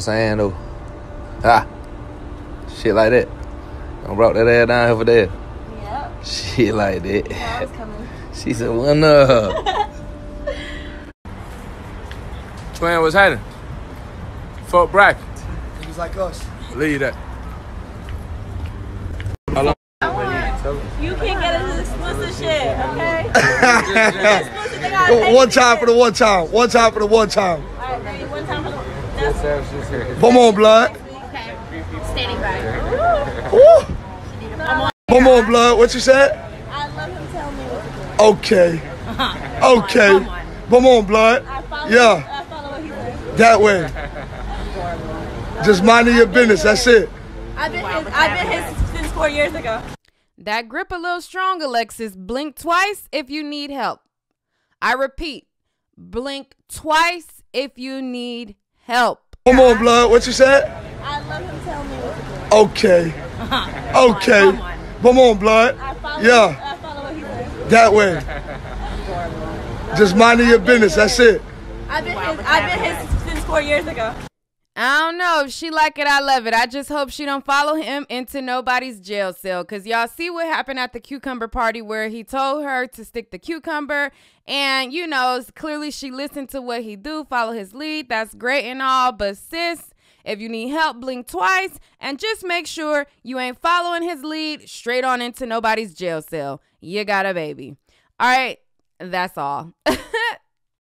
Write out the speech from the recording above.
I'm saying though. Ah, shit like that. I brought that ass down here for that. Yep. Shit like that. I was coming. She said, "What up?" Playing what's happening? Fuck bracket. Niggas like us. Leave that. You can't get into explicit shit, okay? explicit, they gotta pay one time for the one time. One time for the one time. All right, ready? One time for the. That's Come on, blood. okay. Standing by. Woo. Come on, blood. What you said? I let him tell me what to do. Okay. Okay. Come on, blood. I follow. Yeah, I follow what he that way. Just minding your business. That's it. I've been his. I've been his since four years ago. That grip a little strong, Alexis. Blink twice if you need help. I repeat, blink twice if you need help. Come on, blood. What you said? I let him tell me what to do. Okay. Okay. Come on, blood. I follow. Yeah, I follow what he that way. Just minding your business. That's it. I've been his. I've been his since four years ago. I don't know if she like it. I love it. I just hope she don't follow him into nobody's jail cell. Cause y'all see what happened at the cucumber party where he told her to stick the cucumber, and you know clearly she listened to what he do, follow his lead. That's great and all, but sis, if you need help, blink twice and just make sure you ain't following his lead straight on into nobody's jail cell. You got a baby. All right, that's all.